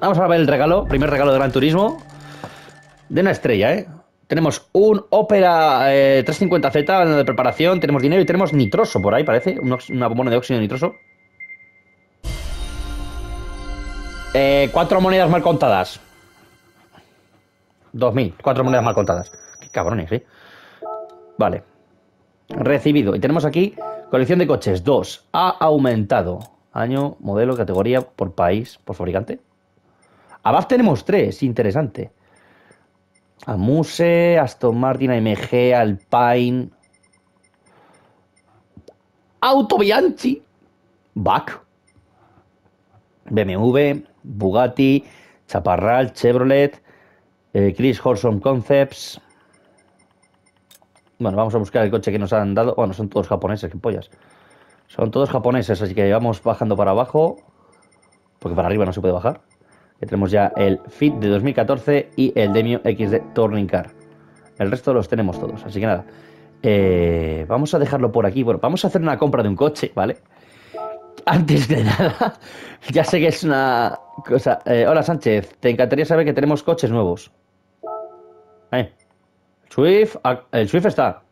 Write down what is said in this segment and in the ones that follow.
Vamos a ver el regalo, primer regalo de Gran Turismo. De una estrella, ¿eh? Tenemos un Opera 350Z eh, de preparación, tenemos dinero y tenemos nitroso por ahí, parece. una bombona de óxido nitroso. Eh, cuatro monedas mal contadas. 2000, cuatro monedas mal contadas. Qué cabrones, ¿eh? Vale. Recibido. Y tenemos aquí colección de coches. 2. Ha aumentado. Año, modelo, categoría, por país, por fabricante. Abajo tenemos tres. Interesante. Amuse, Aston Martin, AMG, Alpine. Auto Bianchi. Back. BMW, Bugatti, Chaparral, Chevrolet, eh, Chris Horson Concepts. Bueno, vamos a buscar el coche que nos han dado. Bueno, son todos japoneses, qué pollas. Son todos japoneses, así que vamos bajando para abajo. Porque para arriba no se puede bajar. Tenemos ya el Fit de 2014 y el Demio X de Turning Car. El resto los tenemos todos, así que nada. Eh, vamos a dejarlo por aquí. Bueno, vamos a hacer una compra de un coche, ¿vale? Antes de nada, ya sé que es una cosa. Eh, hola Sánchez, te encantaría saber que tenemos coches nuevos. Eh, Swift, ah, el Swift está.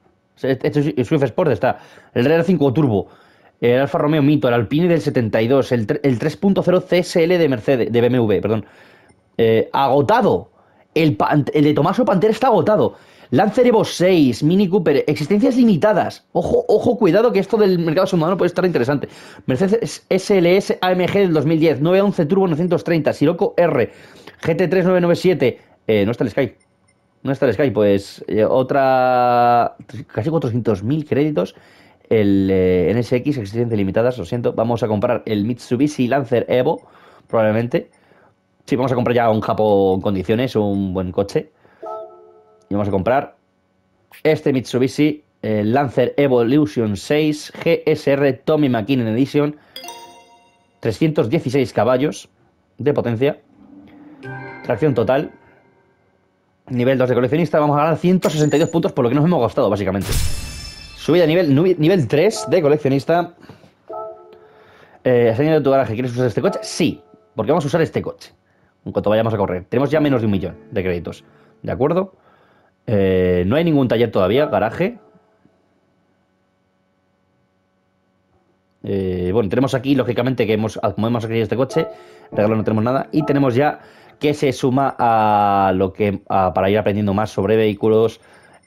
El Swift Sport está. El r 5 Turbo. El Alfa Romeo Mito, el Alpine del 72, el, 3.0 CSL de Mercedes, de BMW, perdón. Eh, agotado. El, de Tomaso Pantera está agotado. Lancer Evo 6, Mini Cooper, existencias limitadas. Ojo, ojo, cuidado que esto del mercado submarino puede estar interesante. Mercedes SLS AMG del 2010, 911 Turbo 930, Sirocco R, GT3997. Eh, no está el Sky. No está el Sky, pues eh, otra. casi 400.000 créditos. El eh, NSX, existencias limitadas, lo siento. Vamos a comprar el Mitsubishi Lancer Evo, probablemente. Sí, vamos a comprar ya un Japón en condiciones, un buen coche. Y vamos a comprar este Mitsubishi Lancer Evolution 6 GSR Tommy McKinnon Edition. 316 caballos de potencia. Tracción total. Nivel 2 de coleccionista. Vamos a ganar 162 puntos por lo que nos hemos gastado, básicamente. Subida a nivel, nivel 3 de coleccionista. Eh, señor de tu garaje, ¿quieres usar este coche? Sí, porque vamos a usar este coche. En cuanto vayamos a correr. Tenemos ya menos de un millón de créditos. ¿De acuerdo? Eh, no hay ningún taller todavía, garaje. Eh, bueno, tenemos aquí, lógicamente, que hemos, como hemos adquirido este coche, regalo no tenemos nada. Y tenemos ya que se suma a lo que para ir aprendiendo más sobre vehículos,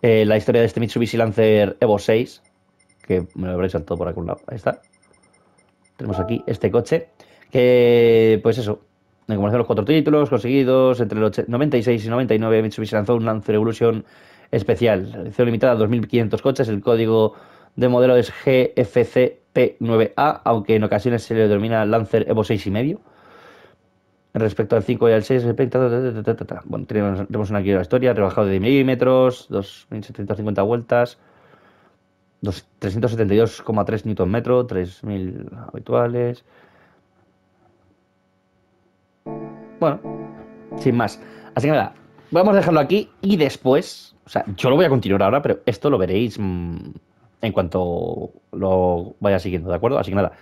eh, la historia de este Mitsubishi Lancer Evo 6, que me lo habréis saltado por algún lado. Ahí está. Tenemos aquí este coche, que pues eso, como los cuatro títulos conseguidos entre el 96 y 99, Mitsubishi lanzó un Lancer Evolution especial. Edición limitada a 2.500 coches. El código de modelo es GFCP9A, aunque en ocasiones se le denomina Lancer Evo 6,5. Respecto al 5 y al 6, bueno, tenemos, tenemos una historia, rebajado de 10 milímetros, 2.750 vueltas, 372,3 Nm, 3.000 habituales, bueno, sin más. Así que nada, vamos a dejarlo aquí y después, o sea, yo lo voy a continuar ahora, pero esto lo veréis mm, en cuanto lo vaya siguiendo, ¿de acuerdo? Así que nada,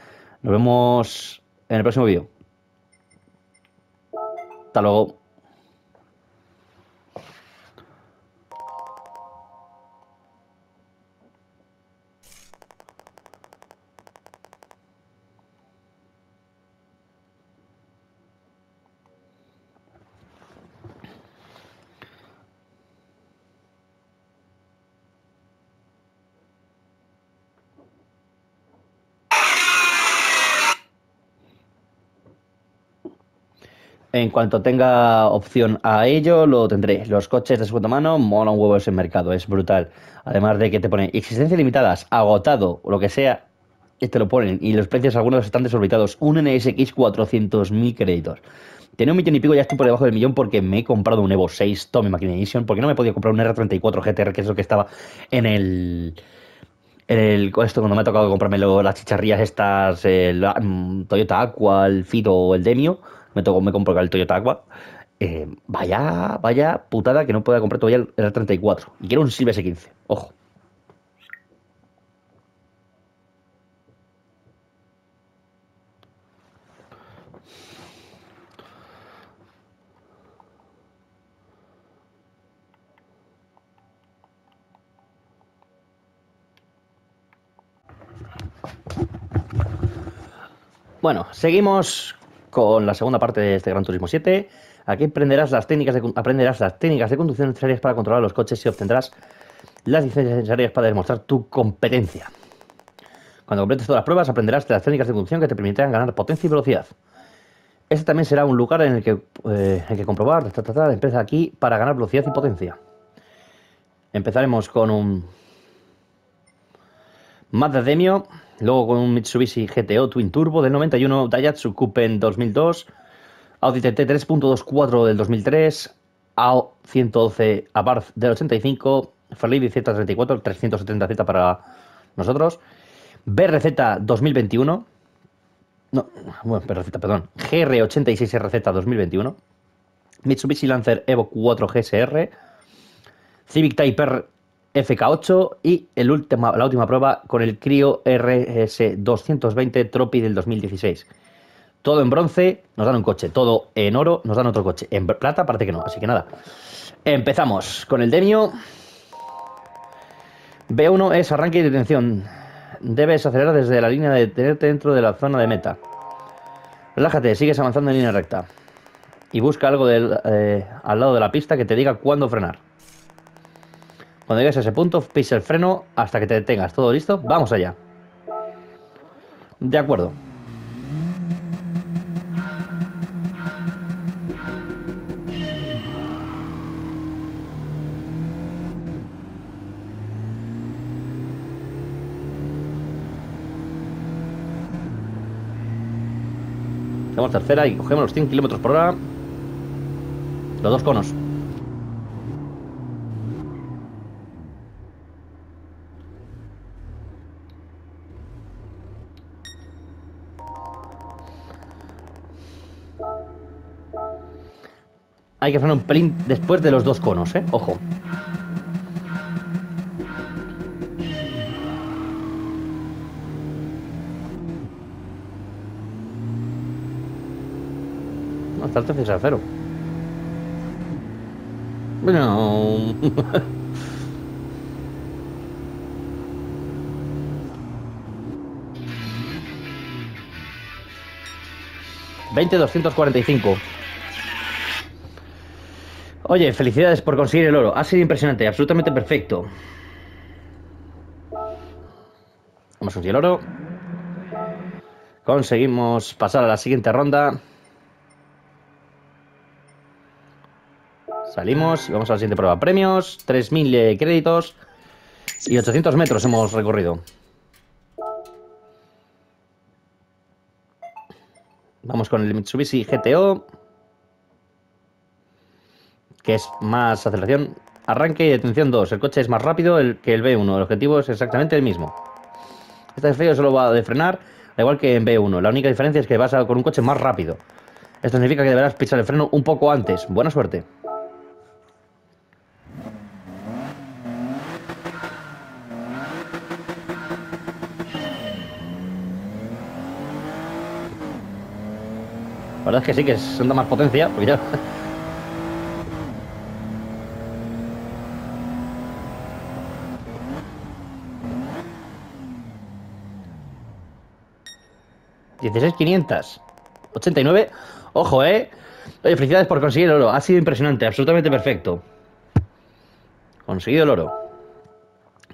nos vemos en el próximo vídeo. Hasta luego. En cuanto tenga opción a ello, lo tendré. Los coches de segunda mano mola un huevo ese mercado, es brutal. Además de que te ponen existencias limitadas, agotado, o lo que sea, y te lo ponen. Y los precios algunos están desorbitados. Un NSX 400.000 créditos. Tiene un millón y pico, ya estoy por debajo del millón porque me he comprado un Evo 6 Tommy Machine Edition, porque no me podido comprar un R34 GTR, que es lo que estaba en el... En el, esto cuando me ha tocado comprarme las chicharrías estas, el mm, Toyota Aqua, el Fido o el Demio, me, tocó, me compré el Toyota Aqua. Eh, vaya, vaya putada que no pueda comprar todavía el R34. Y quiero un Silvia S15, ojo. Bueno, seguimos con la segunda parte de este Gran Turismo 7. Aquí aprenderás las técnicas de, aprenderás las técnicas de conducción necesarias para controlar los coches y obtendrás las licencias necesarias para demostrar tu competencia. Cuando completes todas las pruebas aprenderás las técnicas de conducción que te permitirán ganar potencia y velocidad. Este también será un lugar en el que, eh, que comprobar la empresa aquí para ganar velocidad y potencia. Empezaremos con un Mazda Demio, luego con un Mitsubishi GTO Twin Turbo del 91, Daihatsu Coupe 2002, Audi TT 3.24 del 2003, A112 Abarth del 85, Ferlini Z34, 370Z para nosotros, BRZ 2021, no, bueno, BRZ, perdón, GR86RZ 2021, Mitsubishi Lancer Evo 4 GSR, Civic Type FK8 y la última prueba con el Crio RS220 Tropi del 2016. Todo en bronce, nos dan un coche. Todo en oro, nos dan otro coche. En plata parece que no, así que nada. Empezamos con el Demio. B1 es arranque y detención. Debes acelerar desde la línea de detenerte dentro de la zona de meta. Relájate, sigues avanzando en línea recta. Y busca algo eh, al lado de la pista que te diga cuándo frenar. Cuando llegues a ese punto, pisa el freno hasta que te detengas. ¿Todo listo? Vamos allá. De acuerdo. Vamos tercera y cogemos los 100 kilómetros por hora. Los dos conos. Hay que frenar un pelín después de los dos conos, ¿eh? Ojo. el 13 a cero. Bueno. 20 245 Oye, felicidades por conseguir el oro. Ha sido impresionante, absolutamente perfecto. Vamos a conseguir el oro. Conseguimos pasar a la siguiente ronda. Salimos y vamos a la siguiente prueba. Premios, 3.000 créditos y 800 metros hemos recorrido. Vamos con el Mitsubishi GTO que es más aceleración, arranque y detención 2. El coche es más rápido que el B1. El objetivo es exactamente el mismo. Este desafío solo va de frenar, da igual que en B1. La única diferencia es que vas con un coche más rápido. Esto significa que deberás pisar el freno un poco antes. Buena suerte. La verdad es que sí que son más potencia, porque 16.500. 89. Ojo, ¿eh? Oye, felicidades por conseguir el oro. Ha sido impresionante, absolutamente perfecto. Conseguido el oro.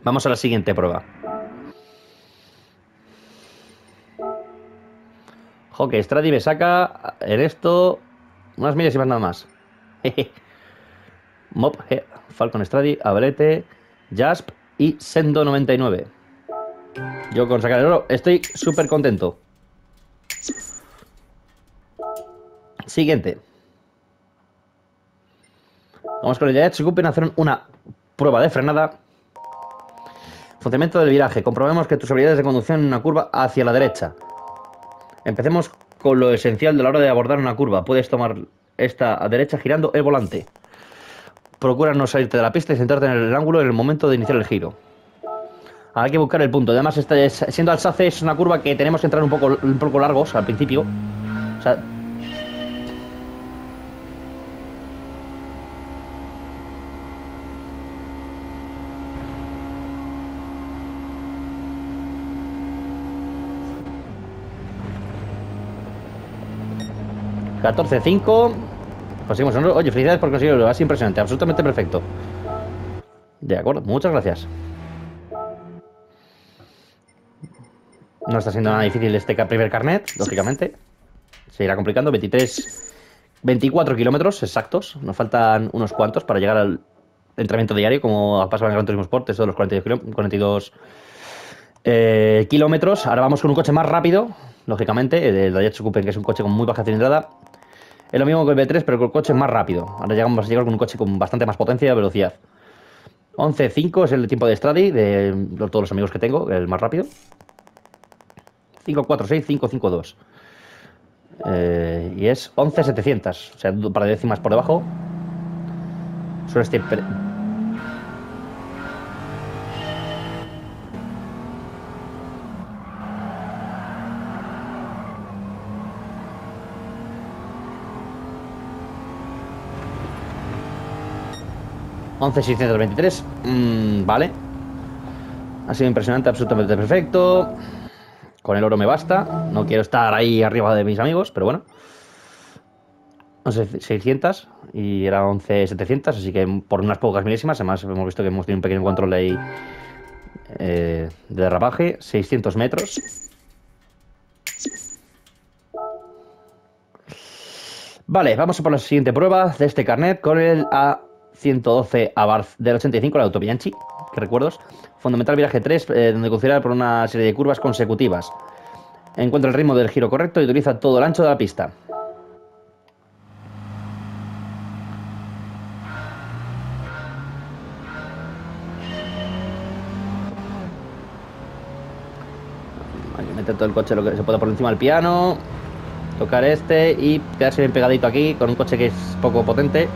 Vamos a la siguiente prueba. Ojo, que Stradi me saca en esto unas millas y más nada más. Mop, Falcon Stradi, Abrete, Jasp y Sendo 99. Yo con sacar el oro estoy súper contento. Siguiente. Vamos con el Yacht Coupe hacer una prueba de frenada. Funcionamiento del viraje. Comprobemos que tus habilidades de conducción en una curva hacia la derecha. Empecemos con lo esencial de la hora de abordar una curva. Puedes tomar esta a derecha girando el volante. Procura no salirte de la pista y centrarte en el ángulo en el momento de iniciar el giro. Hay que buscar el punto. Además, siendo Alsace es una curva que tenemos que entrar un poco, un poco largos al principio. O sea, 14-5. Conseguimos. Oye, felicidades por conseguirlo. Sido impresionante. Absolutamente perfecto. De acuerdo. Muchas gracias. No está siendo nada difícil este primer carnet, lógicamente. Se irá complicando. 23, 24 kilómetros exactos. Nos faltan unos cuantos para llegar al entrenamiento diario, como pasado en el Gran Turismo Sport, eso de los 42, 42 eh, kilómetros. Ahora vamos con un coche más rápido, lógicamente, el Daihatsu Coupe, que es un coche con muy baja cilindrada. Es lo mismo que el B3, pero con el coche más rápido. Ahora llegamos a llegar con un coche con bastante más potencia y velocidad. 11.5 es el tiempo de Stradi de todos los amigos que tengo, el más rápido. 546, 552. Eh, y es 11.700, o sea, un par de décimas por debajo. Solo este 11.623. Mm, vale. Ha sido impresionante, absolutamente perfecto. Con el oro me basta. No quiero estar ahí arriba de mis amigos, pero bueno. 11.600 y era 11.700, así que por unas pocas milésimas. Además, hemos visto que hemos tenido un pequeño control ahí eh, de derrapaje. 600 metros. Vale, vamos a por la siguiente prueba de este carnet con el A 112 a Barth del 85, la Autopianchi, que recuerdos. Fundamental viraje 3, eh, donde considera por una serie de curvas consecutivas. Encuentra el ritmo del giro correcto y utiliza todo el ancho de la pista. Meter todo el coche lo que se pueda por encima del piano. Tocar este y quedarse bien pegadito aquí con un coche que es poco potente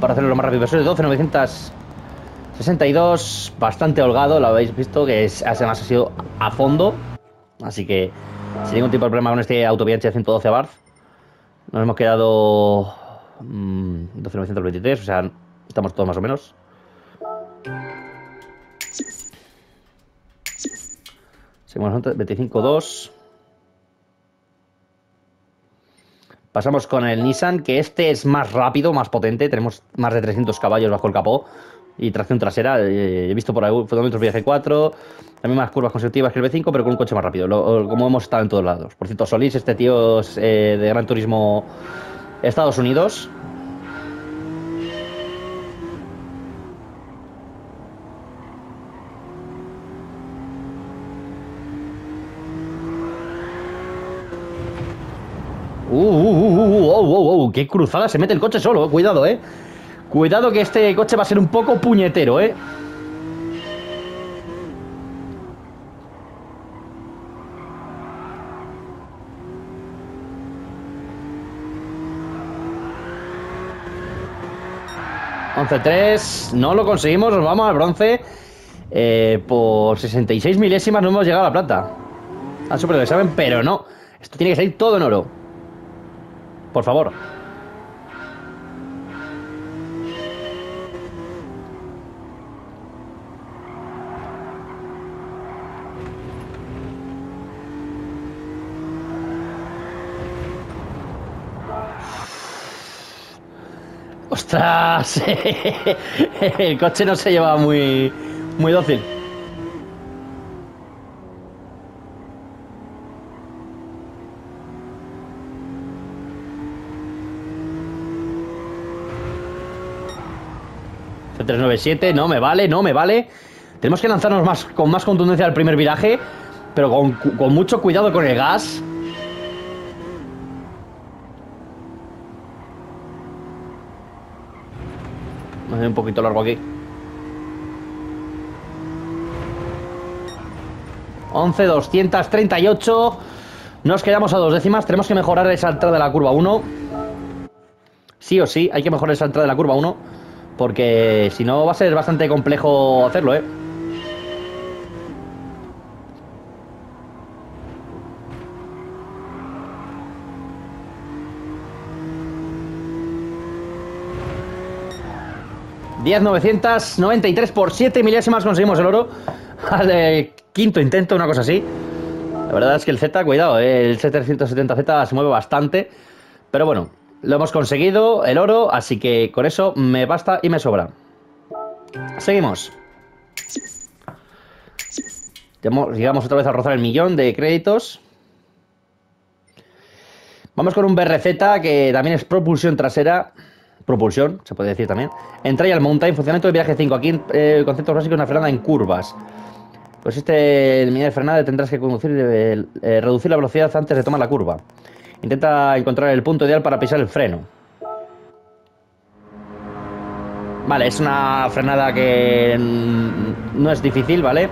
para hacerlo lo más rápido posible. 12, 962, bastante holgado, lo habéis visto, que es, además ha sido a fondo. Así que sin ningún tipo de problema con este autobianche de 112 bar. Nos hemos quedado 12.923, mm, o sea, estamos todos más o menos. Seguimos 25.2. Pasamos con el Nissan, que este es más rápido, más potente. Tenemos más de 300 caballos bajo el capó y tracción trasera. Eh, he visto por ahí fotómetros viaje 4, también más curvas consecutivas que el B5, pero con un coche más rápido, como hemos estado en todos lados. Por cierto, Solís, este tío es eh, de Gran Turismo Estados Unidos. Uh, uh, uh, uh, qué cruzada se mete el coche solo, cuidado, eh. Cuidado que este coche va a ser un poco puñetero, eh. ...11-3... No lo conseguimos, nos vamos al bronce... Eh, por 66 milésimas no hemos llegado a la plata. Han superado el examen, pero no. Esto tiene que salir todo en oro. Por favor. El coche no se lleva muy, muy dócil. 397, no me vale, no me vale. Tenemos que lanzarnos más, con más contundencia al primer viraje, pero con, mucho cuidado con el gas. Un poquito largo aquí. 11, 238. Nos quedamos a dos décimas. Tenemos que mejorar esa entrada de la curva 1. Sí o sí, hay que mejorar esa entrada de la curva 1. Porque si no va a ser bastante complejo hacerlo, ¿eh? ...10.993 por 7 milésimas conseguimos el oro... ...al quinto intento, una cosa así... La verdad es que el Z, cuidado, eh, el C370Z se mueve bastante. Pero bueno, lo hemos conseguido, el oro, así que con eso me basta y me sobra. Seguimos. Llegamos otra vez a rozar el millón de créditos. Vamos con un BRZ que también es propulsión trasera. Propulsión, se puede decir también. En Trial Mountain, funcionamiento de viaje 5. Aquí eh, el concepto básico es una frenada en curvas. Pues este medida de frenada tendrás que conducir eh, eh, reducir la velocidad antes de tomar la curva. Intenta encontrar el punto ideal para pisar el freno. Vale, es una frenada que no es difícil, ¿vale?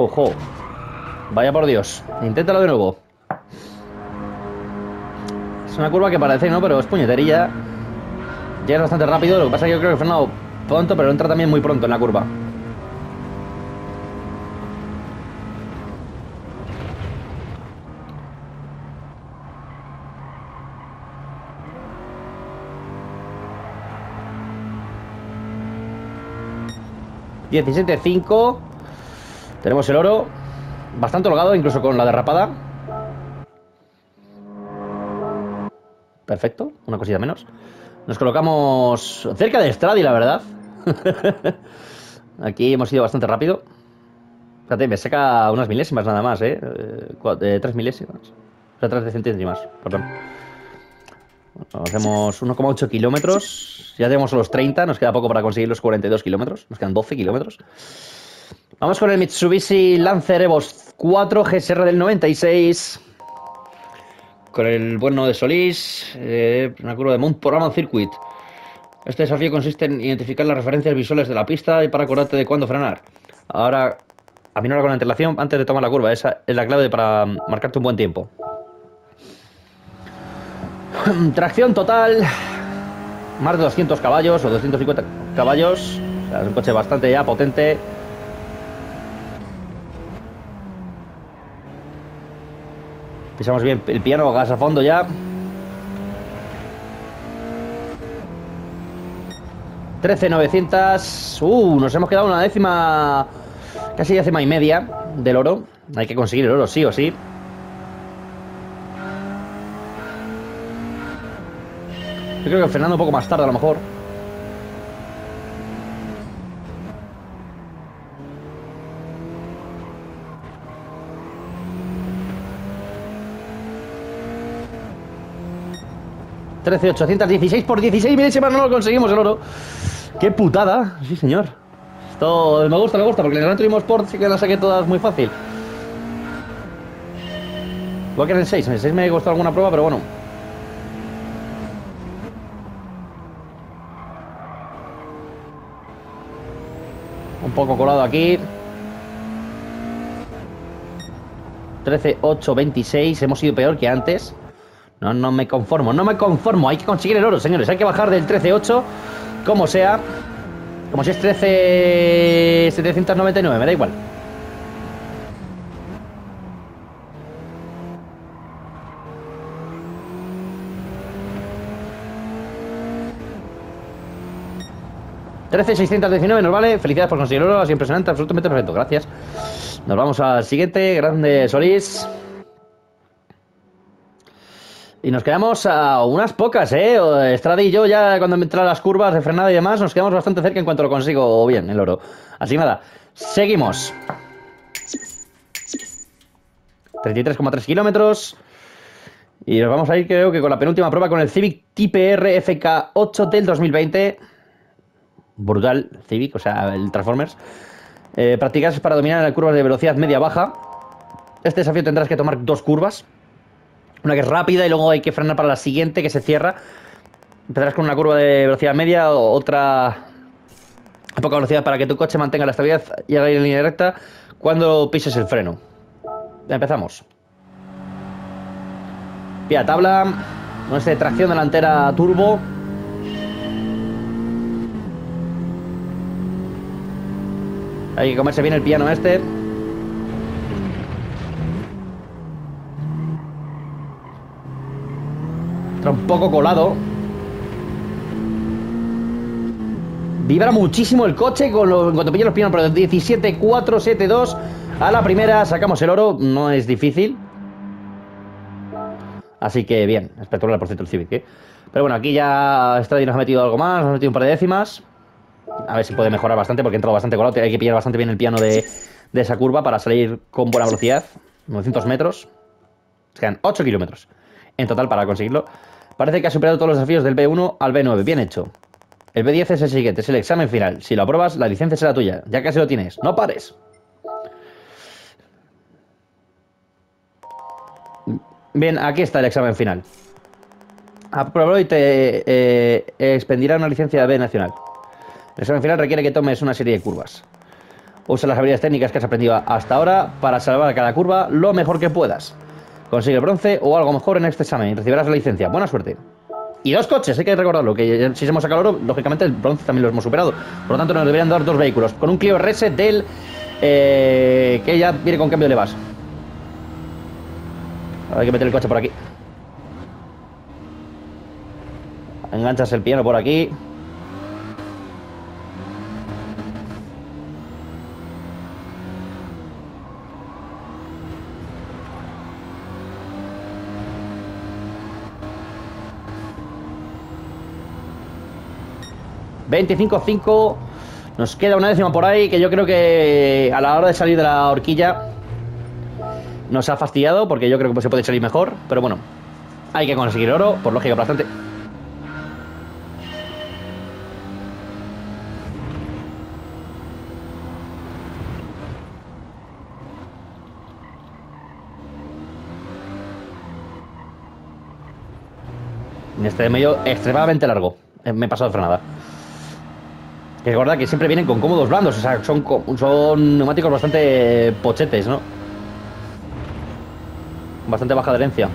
Ojo. Vaya por Dios. Inténtalo de nuevo. Es una curva que parece, ¿no? Pero es puñeterilla. Llega bastante rápido. Lo que pasa es que yo creo que he frenado pronto, pero entra también muy pronto en la curva. ¿17.5? Tenemos el oro. Bastante holgado, incluso con la derrapada. Perfecto, una cosita menos. Nos colocamos cerca de Stradi, la verdad. Aquí hemos ido bastante rápido. Fíjate, me saca unas milésimas nada más, ¿eh? eh tres milésimas. O sea, tres centésimas, perdón. hacemos 1,8 kilómetros. Ya tenemos los 30, nos queda poco para conseguir los 42 kilómetros. Nos quedan 12 kilómetros. Vamos con el Mitsubishi Lancer Evo 4 GSR del 96. Con el bueno de Solís. Eh, una curva de Mount Programma Circuit. Este desafío consiste en identificar las referencias visuales de la pista y para acordarte de cuándo frenar. Ahora, aminora con antelación antes de tomar la curva. Esa es la clave para marcarte un buen tiempo. Tracción total. Más de 200 caballos o 250 caballos. es un coche bastante ya potente. Pisamos bien el piano, gas a fondo ya. 13.900. Uh, nos hemos quedado una décima, casi décima y media del oro. Hay que conseguir el oro, sí o sí. Yo creo que Fernando un poco más tarde a lo mejor. 13.816 por 16 milésimas no lo conseguimos el oro. ¡Qué putada! Sí, señor. Esto me gusta, me gusta, porque en el Gran Turismo Sport sí que las saqué todas muy fácil. Igual que en el 6. En el 6 me costó alguna prueba, pero bueno. Un poco colado aquí. 13, 8, 26. Hemos sido peor que antes. No, no me conformo, no me conformo. Hay que conseguir el oro, señores. Hay que bajar del 13.8, como sea. Como si es 13.799, me da igual. $13.619 nos vale. Felicidades por conseguir el oro. Es impresionante, absolutamente perfecto. Gracias. Nos vamos al siguiente. Grande Solís. Y nos quedamos a unas pocas, ¿eh? Estrada y yo ya cuando me entran las curvas de frenada y demás, nos quedamos bastante cerca en cuanto lo consigo bien, el oro. Así nada, seguimos. 33,3 kilómetros. Y nos vamos a ir creo que con la penúltima prueba con el Civic TPR FK8 del 2020. Brutal Civic, o sea, el Transformers. Eh, practicarse para dominar en curvas de velocidad media-baja. Este desafío tendrás que tomar dos curvas. Una que es rápida y luego hay que frenar para la siguiente que se cierra. Empezarás con una curva de velocidad media, o otra a poca velocidad para que tu coche mantenga la estabilidad y haga en línea recta cuando pises el freno. Empezamos. Pía tabla, este tracción delantera turbo. Hay que comerse bien el piano este. Un poco colado. Vibra muchísimo el coche con lo, en cuanto pilla los pianos, pero 17, 4, 7, 2. A la primera sacamos el oro, no es difícil. Así que bien, espectacular por cierto el Civic. ¿eh? Pero bueno, aquí ya Stradi nos ha metido algo más, nos ha metido un par de décimas. A ver si puede mejorar bastante porque ha entrado bastante colado. Hay que pillar bastante bien el piano de, de esa curva para salir con buena velocidad. 900 metros. Quedan 8 kilómetros en total para conseguirlo. Parece que ha superado todos los desafíos del B1 al B9. Bien hecho. El B10 es el siguiente, es el examen final. Si lo apruebas, la licencia será tuya. Ya casi lo tienes. No pares. Bien, aquí está el examen final. Aprobado y te eh, expendirá una licencia B nacional. El examen final requiere que tomes una serie de curvas. Usa las habilidades técnicas que has aprendido hasta ahora para salvar cada curva lo mejor que puedas. Consigue el bronce o algo mejor en este examen y recibirás la licencia. Buena suerte. Y dos coches, hay que recordarlo, que si hemos sacado oro, lógicamente el bronce también lo hemos superado. Por lo tanto, nos deberían dar dos vehículos. Con un Clio RS del... Eh, que ya viene con cambio de levas. Hay que meter el coche por aquí. Enganchas el piano por aquí. 25-5. Nos queda una décima por ahí que yo creo que a la hora de salir de la horquilla nos ha fastidiado porque yo creo que se puede salir mejor. Pero bueno, hay que conseguir oro, por lógica bastante. En este medio extremadamente largo. Eh, me he pasado de frenada. Que que siempre vienen con cómodos blandos, o sea, son, son neumáticos bastante pochetes, ¿no? Bastante baja adherencia.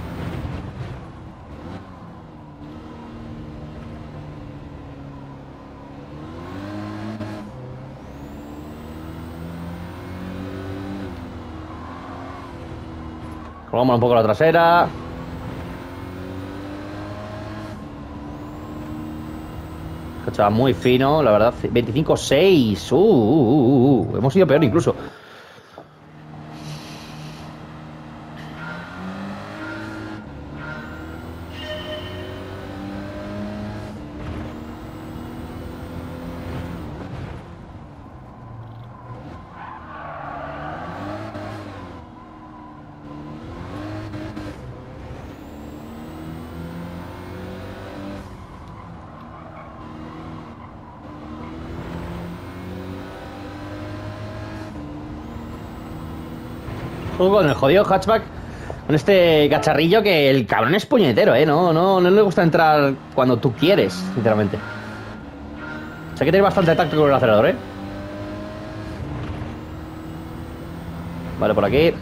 Colgamos un poco la trasera. Estaba muy fino, la verdad. 25-6. Uh, uh, uh, hemos ido peor incluso. 'Con hatchback, con este cacharrillo que el cabrón es puñetero, ¿eh? No, no, no le gusta entrar cuando tú quieres, sinceramente. O sea que tiene bastante tacto con el acelerador, ¿eh? Vale, por aquí.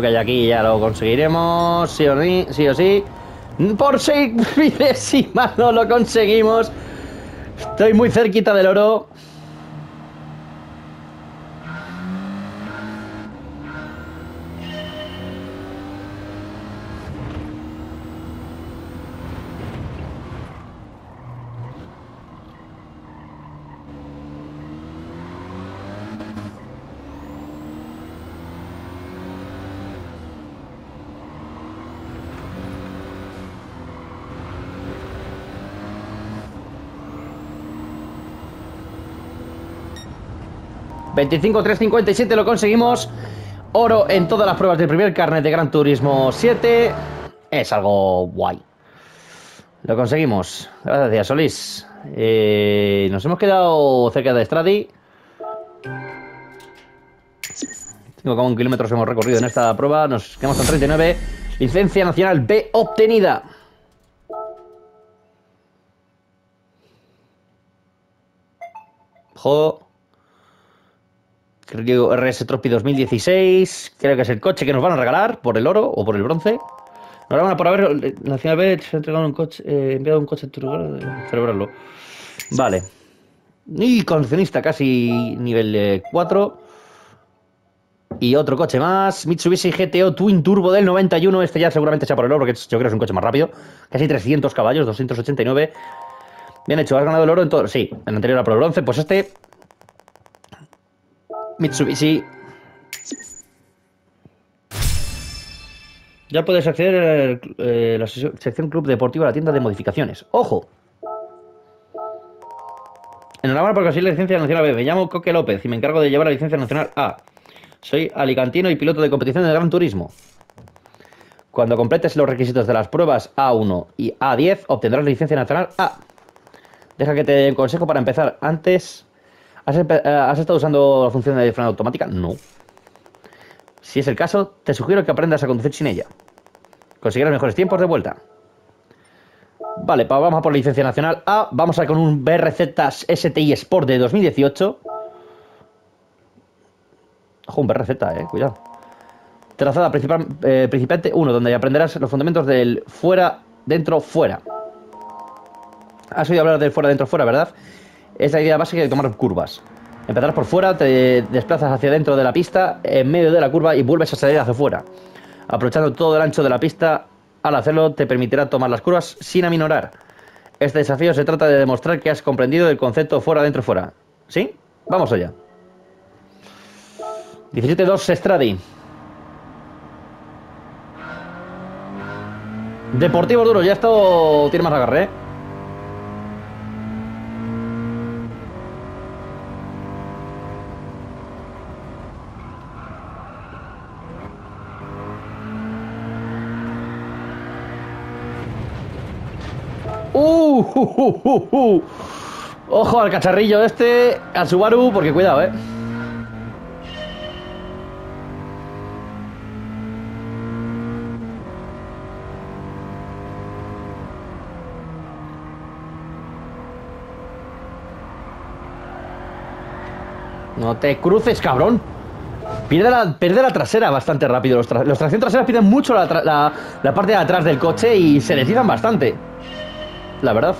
Que aquí ya lo conseguiremos, sí o sí, sí o sí. Por seis milésimas no lo conseguimos. Estoy muy cerquita del oro. 25-357 lo conseguimos. Oro en todas las pruebas del primer carnet de Gran Turismo 7. Es algo guay. Lo conseguimos. Gracias, Solís. Eh, nos hemos quedado cerca de Stradi. 5,1 kilómetros hemos recorrido en esta prueba. Nos quedamos con 39. Licencia Nacional B obtenida. Jo. RS Trophy 2016. Creo que es el coche que nos van a regalar por el oro o por el bronce. Ahora por haber Nacional B se ha entregado un coche, eh, enviado un coche a celebrarlo. Vale. Y coleccionista casi nivel 4. Y otro coche más, Mitsubishi GTO Twin Turbo del 91. Este ya seguramente sea por el oro, porque yo creo que es un coche más rápido. Casi 300 caballos, 289. Bien hecho, has ganado el oro en todo. Sí, el anterior era por el bronce. Pues este. Mitsubishi. Ya puedes acceder a eh, la sección Club Deportivo a la tienda de modificaciones. ¡Ojo! Enhorabuena por conseguir la licencia nacional B. Me llamo Coque López y me encargo de llevar la licencia nacional A. Soy alicantino y piloto de competición de Gran Turismo. Cuando completes los requisitos de las pruebas A1 y A10, obtendrás la licencia nacional A. Deja que te dé un consejo para empezar. Antes, eh, ¿has, estado usando la función de freno automática? No. Si es el caso, te sugiero que aprendas a conducir sin ella. Conseguirás mejores tiempos de vuelta. Vale, vamos a por la licencia nacional A. Vamos a con un BRZ STI Sport de 2018. Ojo, un BRZ, eh, cuidado. Trazada principal, eh, principalmente 1, donde aprenderás los fundamentos del fuera, dentro, fuera. Has oído hablar del fuera, dentro, fuera, ¿verdad? Es la idea básica de tomar curvas. Empezarás por fuera, te desplazas hacia dentro de la pista, en medio de la curva y vuelves a salir hacia fuera. Aprovechando todo el ancho de la pista, al hacerlo te permitirá tomar las curvas sin aminorar. Este desafío se trata de demostrar que has comprendido el concepto fuera, dentro, fuera. ¿Sí? Vamos allá. 17-2 Stradi. Deportivo duro, ya esto tiene más agarre, ¿eh? Uh, uh, uh, Ojo al cacharrillo este, al Subaru, porque cuidado, eh. No te cruces, cabrón. Pierde la, pierde la trasera bastante rápido. Los, tracción traseras pierden mucho la, la, parte de atrás del coche y se deslizan bastante la verdad.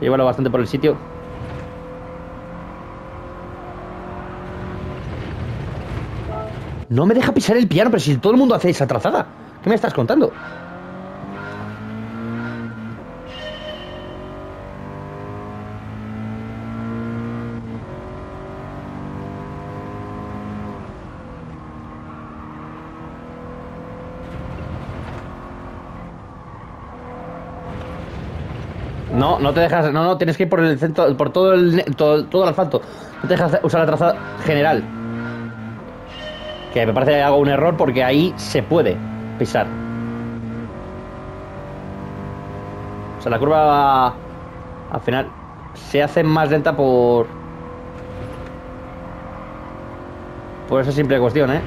Llévalo bastante por el sitio. No me deja pisar el piano, pero si todo el mundo hace esa trazada. ¿Qué me estás contando? No, no te dejas, no, no, tienes que ir por el centro, por todo el, todo, el asfalto. No te dejas usar la trazada general. Que me parece que hago un error porque ahí se puede pisar. O sea, la curva al final se hace más lenta por... Por esa simple cuestión, ¿eh?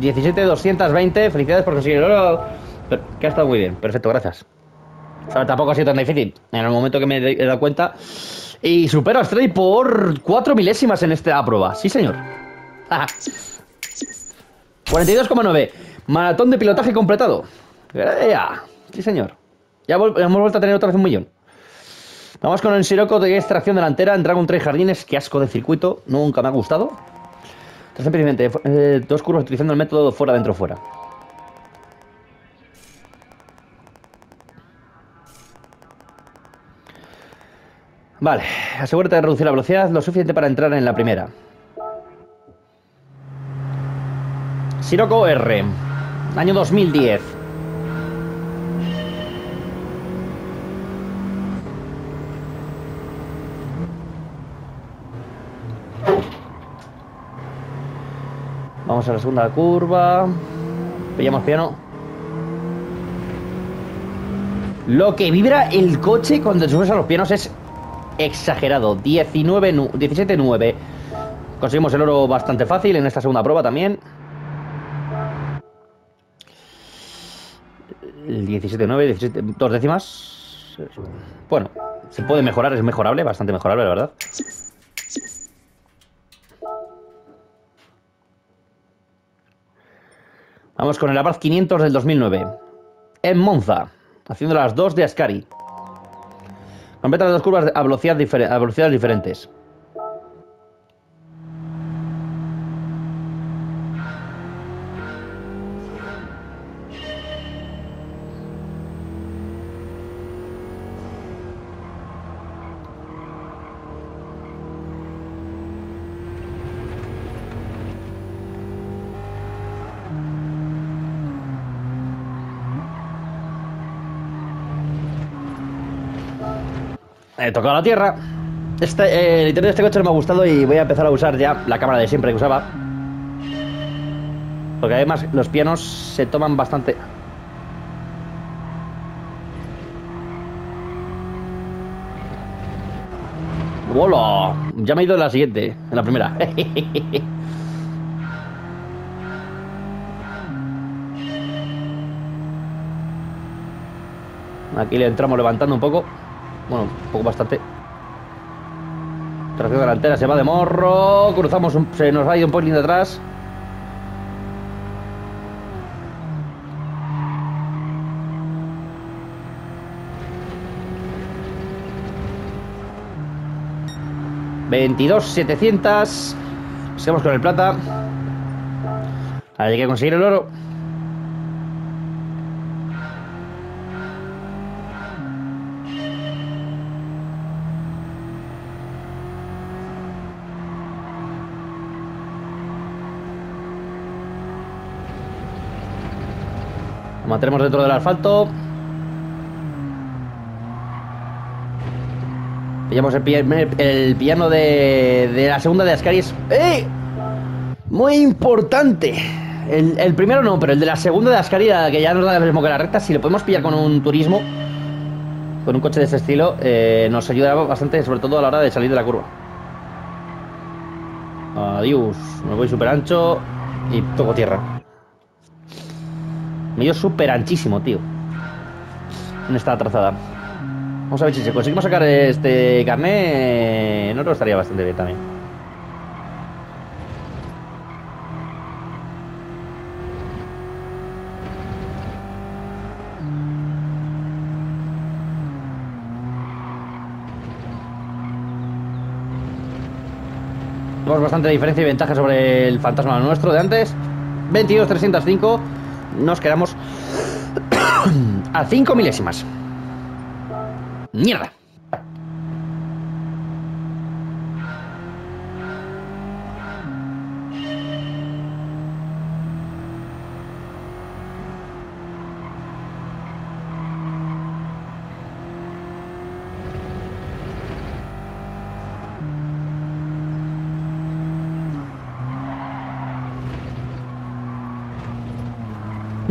17-220, felicidades por conseguir el oro. Que ha estado muy bien, perfecto, gracias tampoco ha sido tan difícil en el momento que me he dado cuenta. Y supero a Stray por 4 milésimas en esta prueba. Sí, señor. 42,9. Maratón de pilotaje completado. Sí, señor. Ya hemos vuelto a tener otra vez un millón. Vamos con el Sirocco de extracción delantera en Dragon 3 Jardines. Qué asco de circuito. Nunca me ha gustado. Eh, dos curvas utilizando el método fuera, dentro, fuera. Vale, asegúrate de reducir la velocidad lo suficiente para entrar en la primera. Sirocco R, año 2010. Vamos a la segunda curva. Pillamos piano. Lo que vibra el coche cuando subes a los pianos es exagerado. 19, 17-9. Conseguimos el oro bastante fácil en esta segunda prueba también. El 17-9, 17, dos décimas. Bueno, Se puede mejorar, es mejorable, bastante mejorable, la verdad. Vamos con el Abarth 500 del 2009. En Monza, haciendo las dos de Ascari. Completa las dos curvas a, velocidad a velocidades diferentes. He tocado la tierra. Este, eh, el interior de este coche no me ha gustado y voy a empezar a usar ya la cámara de siempre que usaba. Porque además los pianos se toman bastante... ¡Hola! Ya me he ido de la siguiente, en la primera. Aquí le entramos levantando un poco. Bueno, un poco bastante. Tracción delantera se va de morro. Cruzamos, un, se nos ha ido un poquito de atrás. $22,700. Sigamos con el plata. Hay que conseguir el oro. Mantenemos dentro del asfalto. Pillamos el, piano de, la segunda de Ascaris. ¡Eh! Muy importante. El, primero no, pero el de la segunda de Ascari, que ya nos da el mismo que la recta, si lo podemos pillar con un turismo, con un coche de ese estilo, eh, nos ayudará bastante, sobre todo a la hora de salir de la curva. Adiós. Me voy súper ancho y toco tierra. Medio súper anchísimo, tío. En esta trazada. Vamos a ver si se conseguimos sacar este carnet. No lo estaría bastante bien también. Tenemos bastante diferencia y ventaja sobre el fantasma nuestro de antes. 22-305 nos quedamos a 5 milésimas. Mierda.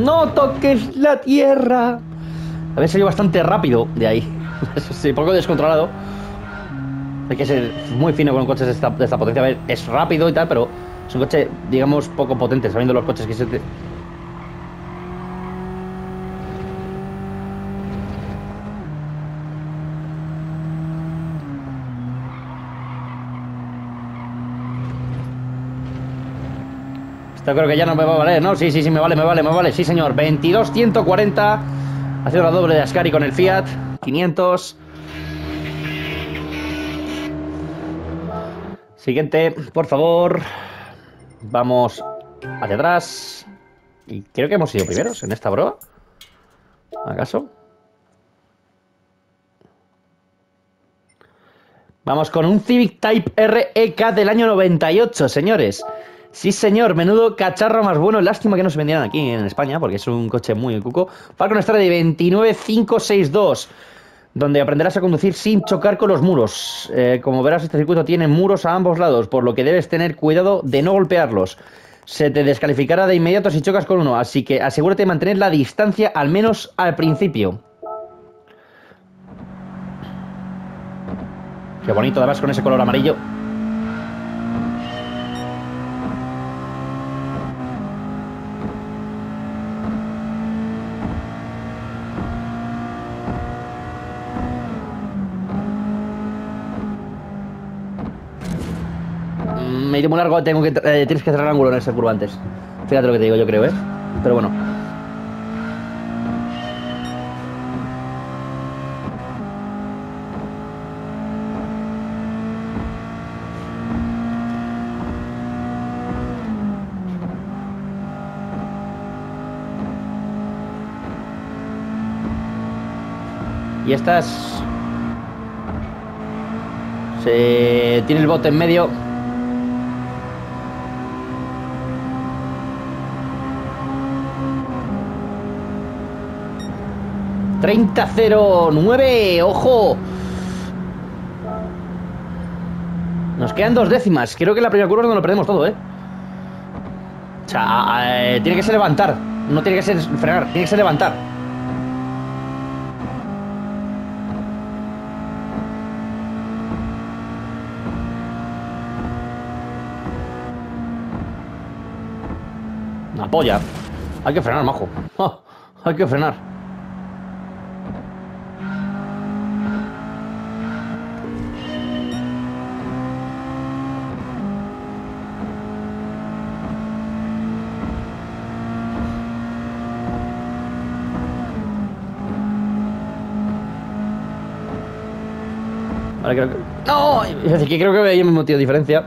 ¡No toques la tierra! Había salido bastante rápido de ahí. sí, poco descontrolado. Hay que ser muy fino con coches de esta, de esta potencia. A ver, es rápido y tal, pero es un coche, digamos, poco potente, sabiendo los coches que se... Te... Creo que ya no me va a valer, ¿no? Sí, sí, sí, me vale, me vale, me vale. Sí, señor. 22.140. Haciendo la doble de Ascari con el Fiat. 500. Siguiente, por favor. Vamos hacia atrás. Y creo que hemos sido primeros en esta broa. ¿Acaso? Vamos con un Civic Type REK del año 98, señores. Sí, señor, menudo cacharro más bueno. Lástima que no se vendieran aquí en España, porque es un coche muy cuco. Falcon de 29562, donde aprenderás a conducir sin chocar con los muros. Eh, como verás, este circuito tiene muros a ambos lados, por lo que debes tener cuidado de no golpearlos. Se te descalificará de inmediato si chocas con uno, así que asegúrate de mantener la distancia al menos al principio. Qué bonito, además, con ese color amarillo. Muy largo, tengo que, eh, tienes que cerrar ángulo en ese curva antes. Fíjate lo que te digo, yo creo, ¿eh? Pero bueno. Y estas... Se... Tiene el bote en medio. ¡30-09! ¡Ojo! Nos quedan dos décimas. Creo que la primera curva es donde lo perdemos todo, ¿eh? O sea, eh, tiene que ser levantar. No tiene que ser frenar, tiene que ser levantar. Una. Hay que frenar, majo. Hay que frenar. Vale, creo que... ¡No! Es decir, que creo que hay un motivo de diferencia.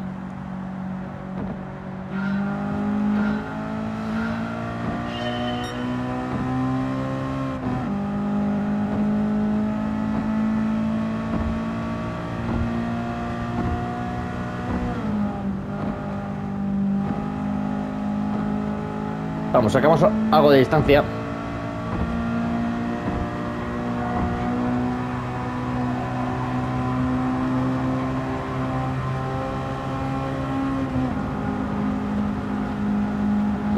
Vamos, sacamos algo de distancia.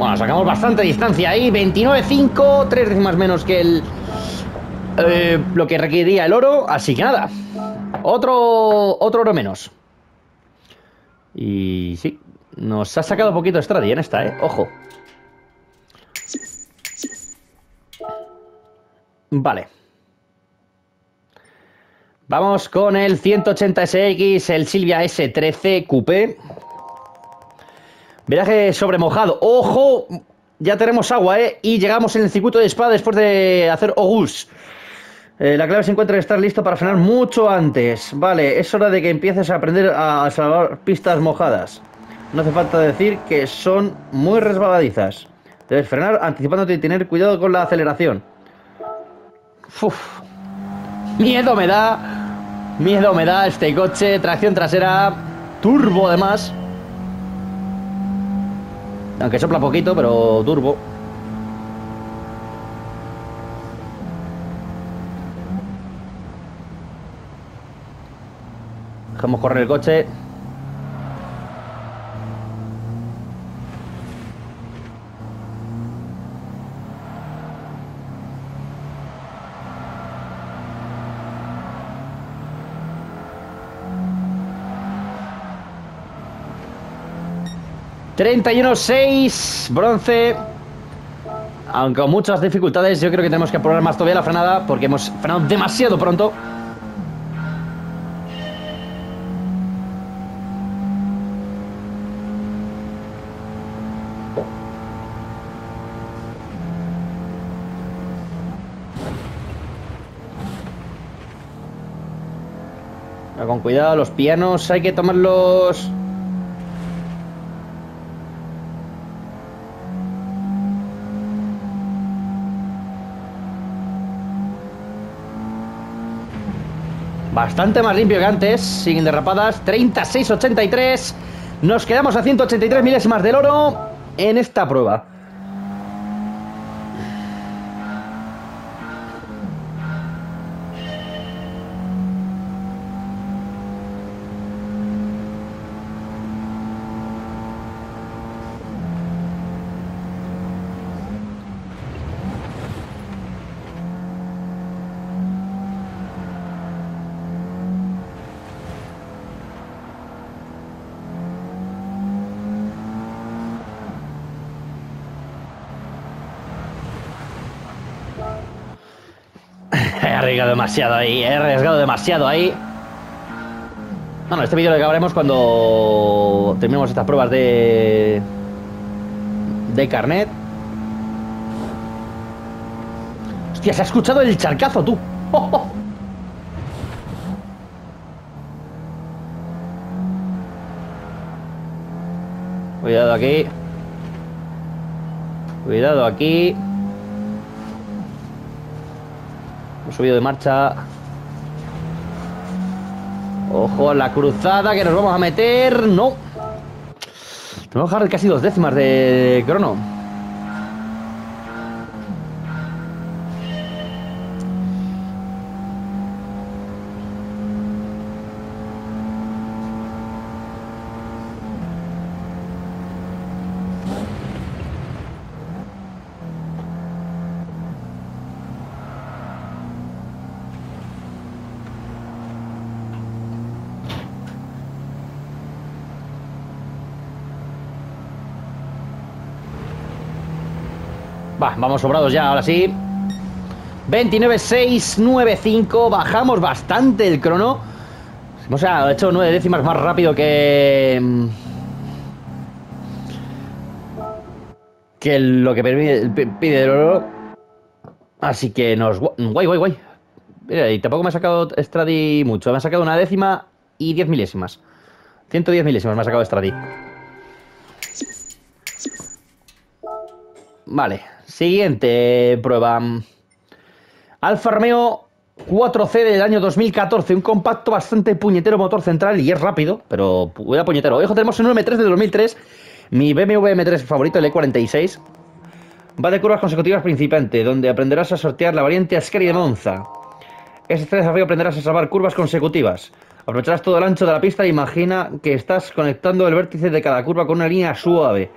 Bueno, sacamos bastante distancia ahí. 29.5, tres décimas menos que el... Eh, lo que requeriría el oro. Así que nada. Otro, otro oro menos. Y sí, nos ha sacado poquito Stradi en esta, ¿eh? Ojo. Vale. Vamos con el 180SX, el Silvia S13 Coupé. Viraje sobre mojado. ¡Ojo! Ya tenemos agua, ¿eh? Y llegamos en el circuito de espada después de hacer Ogus. Eh, la clave se encuentra en estar listo para frenar mucho antes. Vale, es hora de que empieces a aprender a salvar pistas mojadas. No hace falta decir que son muy resbaladizas. Debes frenar anticipándote y tener cuidado con la aceleración. Uf. Miedo me da. Miedo me da este coche. Tracción trasera. Turbo además. Aunque sopla poquito, pero turbo. Dejamos correr el coche. ...31-6... Bronce... Aunque con muchas dificultades... Yo creo que tenemos que apurar más todavía la frenada... Porque hemos frenado demasiado pronto... Con cuidado, los pianos hay que tomarlos... Bastante más limpio que antes, sin derrapadas. 36-83. Nos quedamos a 183 milésimas del oro en esta prueba. He arriesgado demasiado ahí, he arriesgado demasiado ahí. Bueno, este vídeo lo acabaremos cuando terminemos estas pruebas de de carnet. Hostia, se ha escuchado el charcazo, tú. Cuidado aquí. Cuidado aquí. Hemos subido de marcha. Ojo a la cruzada que nos vamos a meter. No. Tenemos que bajar casi dos décimas de crono. Vamos sobrados ya, ahora sí. 29.695 Bajamos bastante el crono. Hemos hecho nueve décimas más rápido que... Que lo que pide el oro. Así que nos... Guay, guay, guay. Mira, y tampoco me ha sacado Stradi mucho. Me ha sacado una décima y 10 milésimas. 110 milésimas me ha sacado Stradi Vale Siguiente prueba. Alfa Romeo 4C del año 2014, un compacto bastante puñetero motor central y es rápido, pero a puñetero. Ojo, tenemos un M3 de 2003, mi BMW M3 favorito, el E46. Va de curvas consecutivas principiante, donde aprenderás a sortear la variante Ascari de Monza. Este desafío aprenderás a salvar curvas consecutivas. Aprovecharás todo el ancho de la pista e imagina que estás conectando el vértice de cada curva con una línea suave.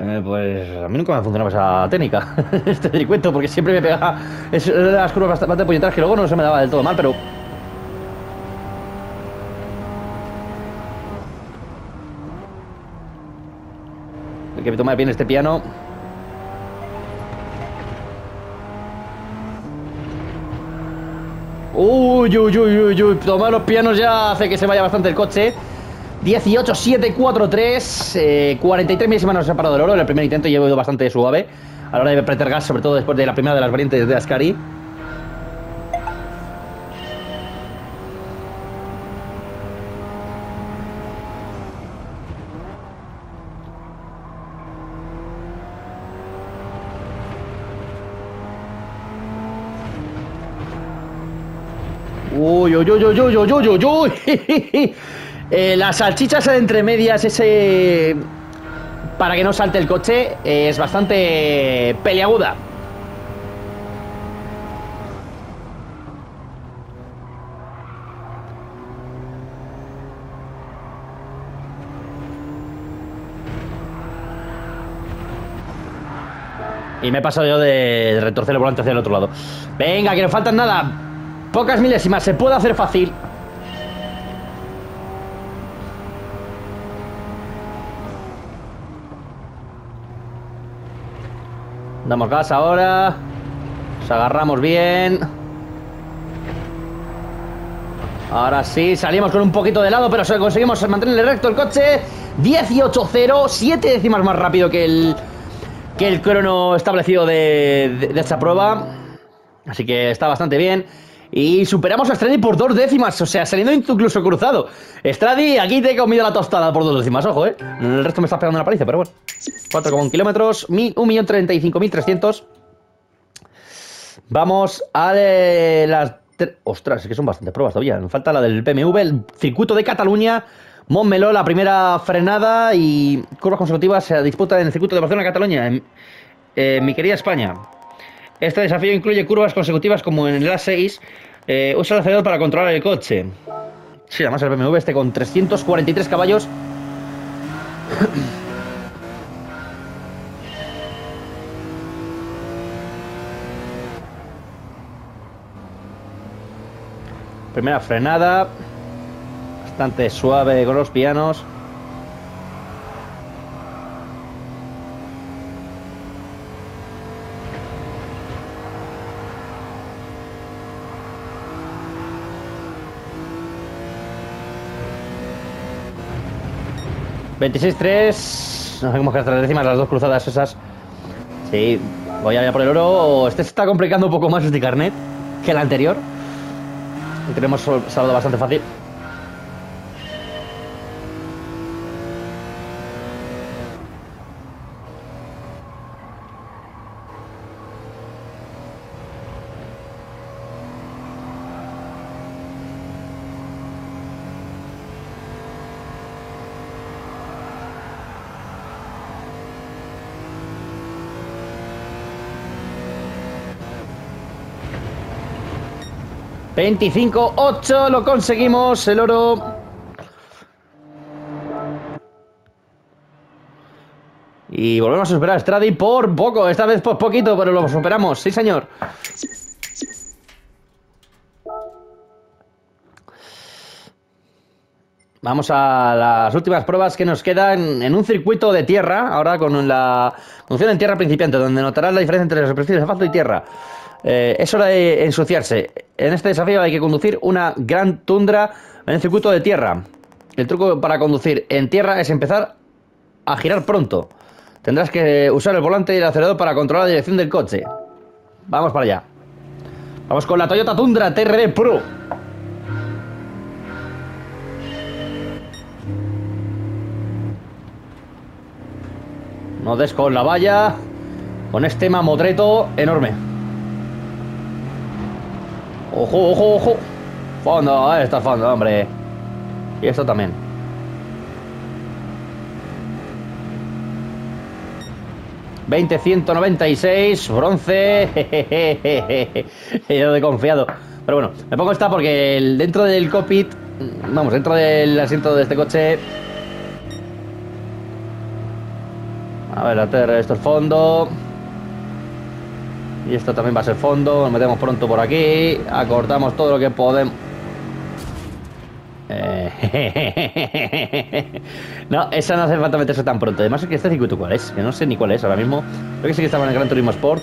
Eh, pues a mí nunca me ha funcionado esa técnica, este circuito, porque siempre me pega es, las curvas bastante puñetas que luego no se me daba del todo mal, pero... Hay que tome bien este piano. Uy, uy, uy, uy, uy, tomar los pianos ya hace que se vaya bastante el coche. 18, 7, 4, 3 eh, 43 milésimas nos ha separado del oro. En el primer intento llevo ido bastante suave. A la hora de meter gas, sobre todo después de la primera de las variantes de Ascari. Uy, uy, uy, uy, uy, uy, uy, uy. Eh, las salchichas entre medias, ese. Para que no salte el coche, eh, es bastante peleaguda. Y me he pasado yo de retorcer el volante hacia el otro lado. Venga, que no faltan nada. Pocas milésimas, se puede hacer fácil. Damos gas ahora. Nos agarramos bien. Ahora sí, salimos con un poquito de lado, pero conseguimos mantenerle recto el coche. 18-0, 7 décimas más rápido que el, que el crono establecido de, de esta prueba. Así que está bastante bien. Y superamos a Stradi por dos décimas, o sea, saliendo incluso cruzado. Stradi, aquí te he comido la tostada por dos décimas, ojo, ¿eh? El resto me está pegando una paliza, pero bueno. 4,1 kilómetros, 1.035.300. Vamos a las... Ostras, es que son bastantes pruebas todavía. Me falta la del PMV, el circuito de Cataluña. Montmeló, la primera frenada y curvas consecutivas se disputa en el circuito de Barcelona-Cataluña, en mi querida España. Este desafío incluye curvas consecutivas como en el A6. Eh, usa el acelerador para controlar el coche. Sí, además el BMW este con 343 caballos. Primera frenada. Bastante suave con los pianos. 26-3. No sé cómo las décimas, las dos cruzadas esas. Sí, voy a ir por el oro. Este se está complicando un poco más este carnet que el anterior. Tenemos saldo bastante fácil. 25-8, lo conseguimos, el oro. Y volvemos a superar a Stradi por poco, esta vez por poquito, pero lo superamos, sí señor. Vamos a las últimas pruebas que nos quedan en un circuito de tierra, ahora con la función en tierra principiante, donde notarás la diferencia entre las superficies de asfalto y tierra. Eh, es hora de ensuciarse. En este desafío hay que conducir una gran tundra en el circuito de tierra. El truco para conducir en tierra es empezar a girar pronto. Tendrás que usar el volante y el acelerador para controlar la dirección del coche. Vamos para allá. Vamos con la Toyota Tundra TRD Pro. No des con la valla. Con este mamotreto enorme. Ojo, ojo, ojo. Fondo, ahí está el fondo, hombre. Y esto también. Veinte ciento noventa y seis, bronce. Yo de confiado. Pero bueno, me pongo esta porque dentro del cockpit, vamos, dentro del asiento de este coche. A ver, aterra esto el fondo. Y esto también va a ser fondo. Nos metemos pronto por aquí. Acortamos todo lo que podemos. Eh, no, esa no hace falta meterse tan pronto. Además es que este circuito cuál es. Que no sé ni cuál es ahora mismo. Creo que sí que estaba en el Gran Turismo Sport.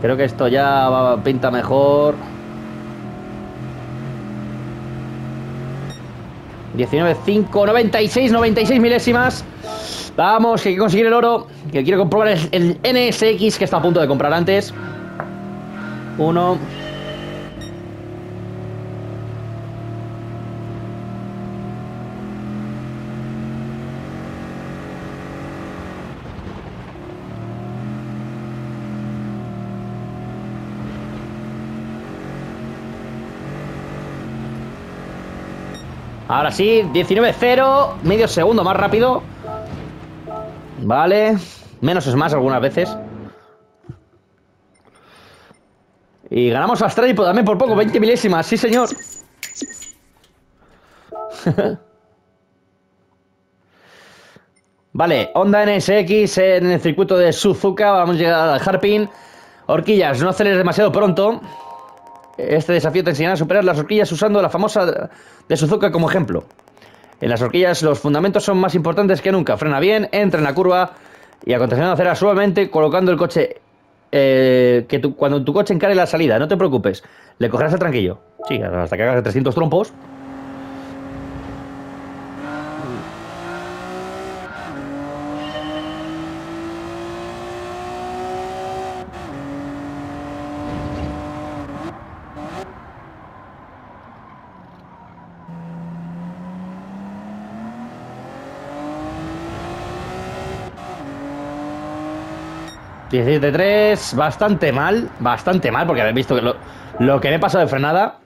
Creo que esto ya pinta mejor. 19, 5, 96, 96 milésimas. Vamos, que hay que conseguir el oro. Que quiero comprobar el, el NSX que está a punto de comprar antes. Uno. Ahora sí, 19-0, medio segundo más rápido. Vale, menos es más algunas veces. Y ganamos a Stradipo también por poco, 20 milésimas, sí señor. vale, Honda NSX en el circuito de Suzuka, vamos a llegar al Harpin. Horquillas, no aceleres demasiado pronto. Este desafío te enseñará a superar las horquillas usando la famosa de Suzuka como ejemplo. En las horquillas los fundamentos son más importantes que nunca. Frena bien, entra en la curva y a continuación suavemente colocando el coche eh, que cuando tu coche encare la salida, no te preocupes, le cogerás el tranquillo. Sí, hasta que hagas 300 trompos. 17 3, bastante mal, bastante mal, porque habéis visto que lo, que me he pasado de frenada.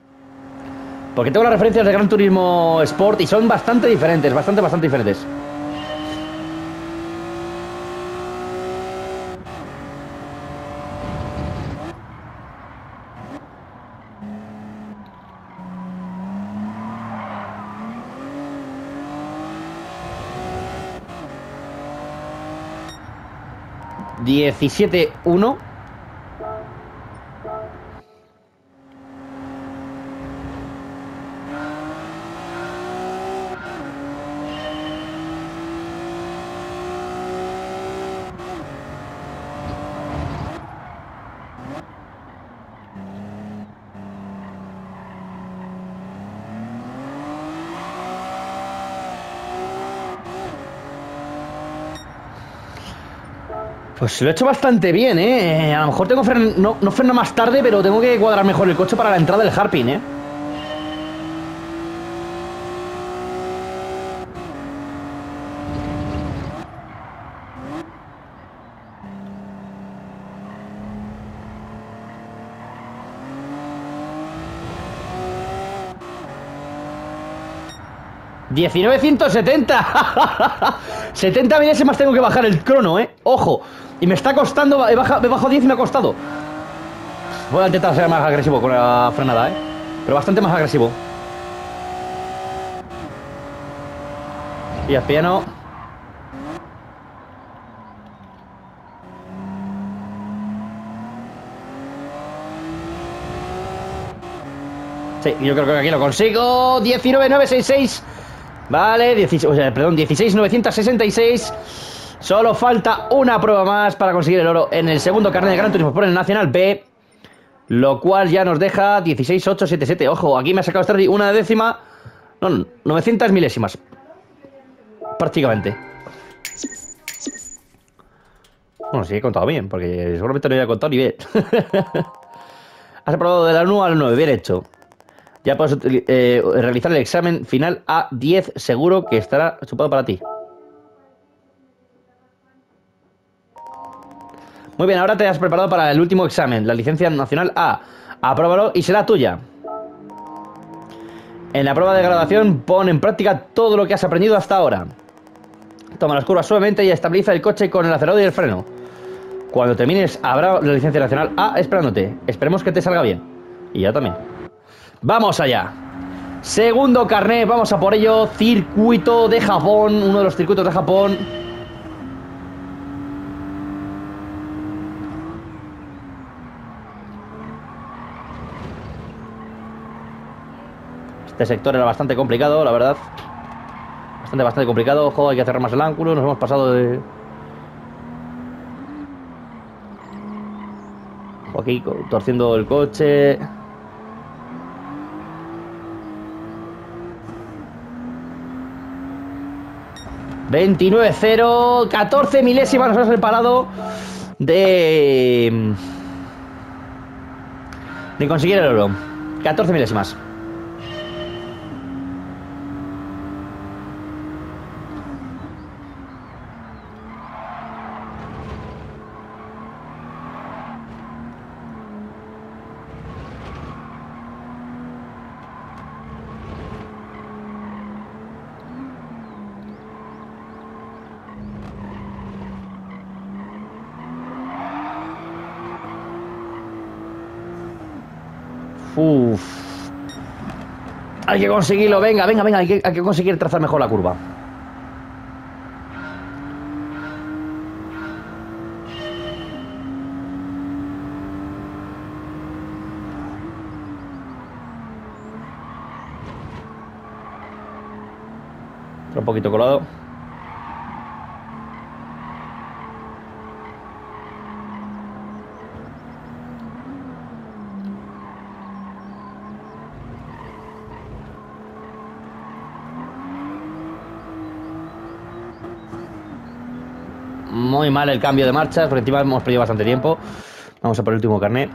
Porque tengo las referencias de Gran Turismo Sport y son bastante diferentes, bastante, bastante diferentes. 17-1. Pues lo he hecho bastante bien, ¿eh? A lo mejor tengo fren no, no freno más tarde, pero tengo que cuadrar mejor el coche para la entrada del Harpin, ¿eh? 1970 70 milésimas tengo que bajar el crono, eh Ojo Y me está costando He bajado, me bajo 10 y me ha costado. Voy a intentar ser más agresivo con la frenada, eh Pero bastante más agresivo. Y al piano. Sí, yo creo que aquí lo consigo. 19966 Vale, 16, o sea, perdón, 16.966. Solo falta una prueba más para conseguir el oro en el segundo carnet de Gran Turismo por el Nacional B. Lo cual ya nos deja 16.877. Ojo, aquí me ha sacado Starry una décima. No, 900 milésimas. Prácticamente. Bueno, sí he contado bien, porque seguramente no había contado ni bien. Has aprobado de la 1 al 9, bien hecho. Ya puedes eh, realizar el examen final A10, seguro que estará chupado para ti. Muy bien, ahora te has preparado para el último examen, la licencia nacional A. Apróbalo y será tuya. En la prueba de graduación pon en práctica todo lo que has aprendido hasta ahora. Toma las curvas suavemente y estabiliza el coche con el acelerador y el freno. Cuando termines habrá la licencia nacional A esperándote. Esperemos que te salga bien. Y ya también. Vamos allá. Segundo carnet, vamos a por ello. Circuito de Japón, uno de los circuitos de Japón. Este sector era bastante complicado, la verdad. Bastante, bastante complicado. Ojo, hay que cerrar más el ángulo. Nos hemos pasado de... Aquí torciendo el coche. 29-0, 14 milésimas nos ha separado de... De conseguir el oro. 14 milésimas. Uf. Hay que conseguirlo, venga, venga, venga, hay que, conseguir trazar mejor la curva. Un poquito colado. Muy mal el cambio de marchas, porque encima hemos perdido bastante tiempo. Vamos a por el último carnet.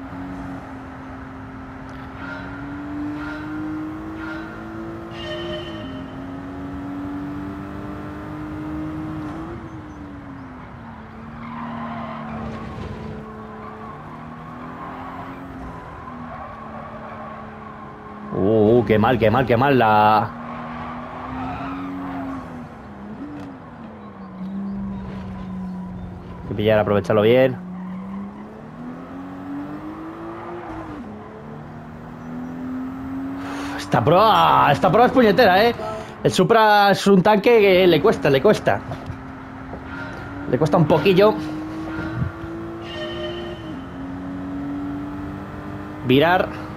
Uh, qué mal, qué mal, qué mal la, pillar, aprovecharlo bien. Esta prueba, esta prueba es puñetera, ¿eh? El Supra es un tanque que le cuesta, le cuesta. Le cuesta un poquillo. Virar.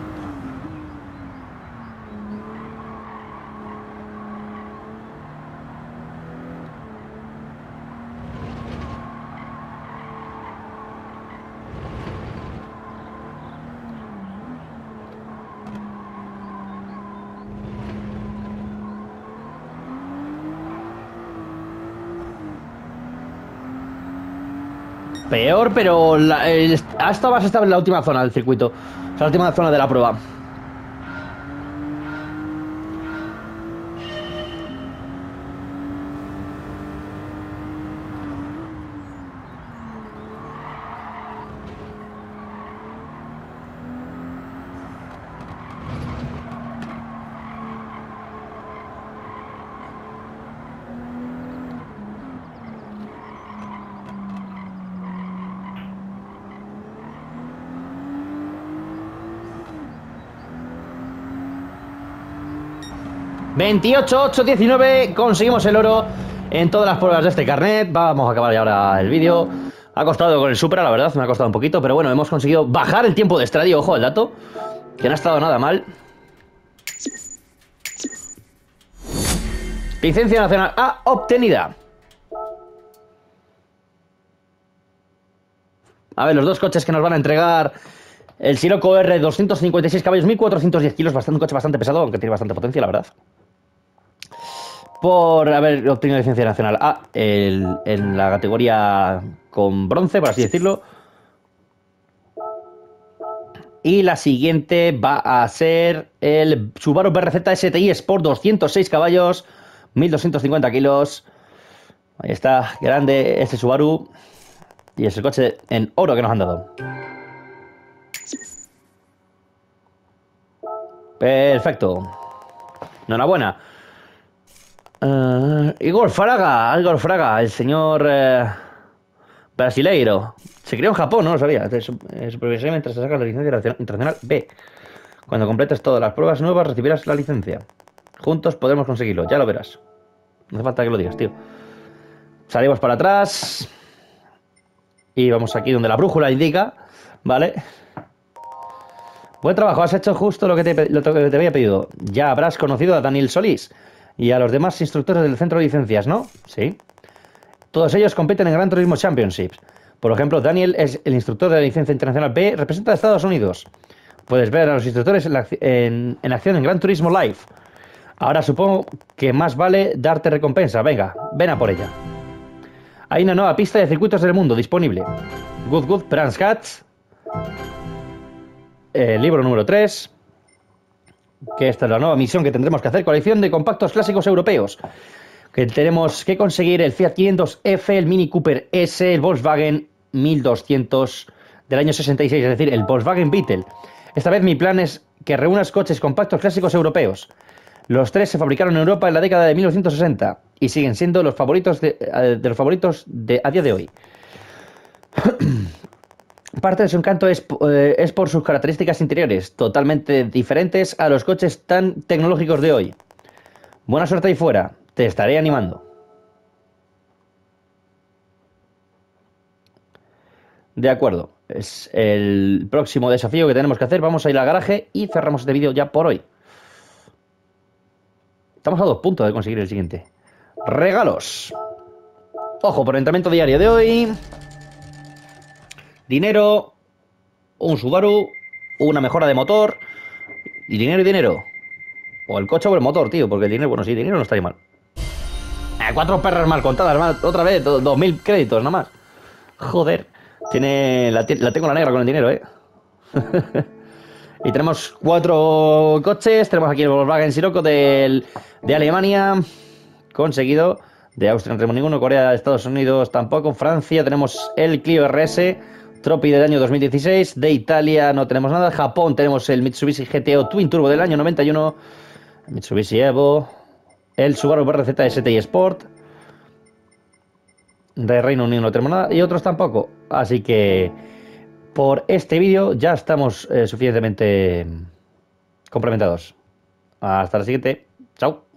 Peor, pero la, eh, ha estado más estable en la última zona del circuito. O sea, la última zona de la prueba. 28, 8, 19. Conseguimos el oro en todas las pruebas de este carnet. Vamos a acabar ya ahora el vídeo. Ha costado con el Supra, la verdad, me ha costado un poquito, pero bueno, hemos conseguido bajar el tiempo de estadio, ojo al dato, que no ha estado nada mal. Licencia nacional A obtenida. A ver, los dos coches que nos van a entregar el Sirocco R, 256 caballos, 1410 kilos, bastante, un coche bastante pesado, aunque tiene bastante potencia, la verdad por haber obtenido licencia nacional A en la categoría con bronce, por así decirlo. Y la siguiente va a ser el Subaru BRZ STI Sport 206 caballos, 1250 kilos. Ahí está, grande este Subaru. Y es el coche en oro que nos han dado. Perfecto. Enhorabuena. Uh, Igor Fraga, el señor eh, brasileiro. Se crió en Japón, no lo sabía. Supervisor mientras se saca la licencia internacional B. Cuando completes todas las pruebas nuevas, recibirás la licencia. Juntos podremos conseguirlo, ya lo verás. No hace falta que lo digas, tío. Salimos para atrás. Y vamos aquí donde la brújula indica. ¿Vale? Buen trabajo, has hecho justo lo que te, lo que te había pedido. Ya habrás conocido a Daniel Solís y a los demás instructores del centro de licencias, ¿no? Sí. Todos ellos compiten en Gran Turismo Championships. Por ejemplo, Daniel es el instructor de la licencia internacional B, representa a Estados Unidos. Puedes ver a los instructores en, acción en Gran Turismo Live. Ahora supongo que más vale darte recompensa. Venga, ven a por ella. Hay una nueva pista de circuitos del mundo disponible. Good Good Cats. Eh, libro número 3 que esta es la nueva misión que tendremos que hacer, colección de compactos clásicos europeos. Que tenemos que conseguir el Fiat 500F, el Mini Cooper S, el Volkswagen 1200 del año 66, es decir, el Volkswagen Beetle. Esta vez mi plan es que reúnas coches compactos clásicos europeos. Los tres se fabricaron en Europa en la década de 1960 y siguen siendo los favoritos de, eh, los favoritos a día de hoy. Parte de su encanto eh, es, por sus características interiores, totalmente diferentes a los coches tan tecnológicos de hoy. Buena suerte ahí fuera, te estaré animando. De acuerdo, es el próximo desafío que tenemos que hacer. Vamos a ir al garaje y cerramos este vídeo ya por hoy. Estamos a dos puntos de conseguir el siguiente. Regalos. Ojo, por entrenamiento diario de hoy dinero, un Subaru, una mejora de motor, y dinero y dinero. O el coche o el motor, tío, porque el dinero, bueno, sí, dinero no está mal. Eh, cuatro perras mal contadas, otra vez, dos mil créditos nada más. Joder, tiene la, tengo la negra con el dinero, eh. y tenemos cuatro coches, tenemos aquí el Volkswagen Sirocco de Alemania, conseguido. De Austria no tenemos ninguno, Corea, Estados Unidos tampoco, Francia tenemos el Clio RS, Tropi del año 2016. De Italia no tenemos nada. Japón tenemos el Mitsubishi GTO Twin Turbo del año 91. Mitsubishi Evo. El Subaru BRZ STI Sport. De Reino Unido no tenemos nada. Y otros tampoco. Así que por este vídeo ya estamos eh, suficientemente complementados. Hasta la siguiente. Chao.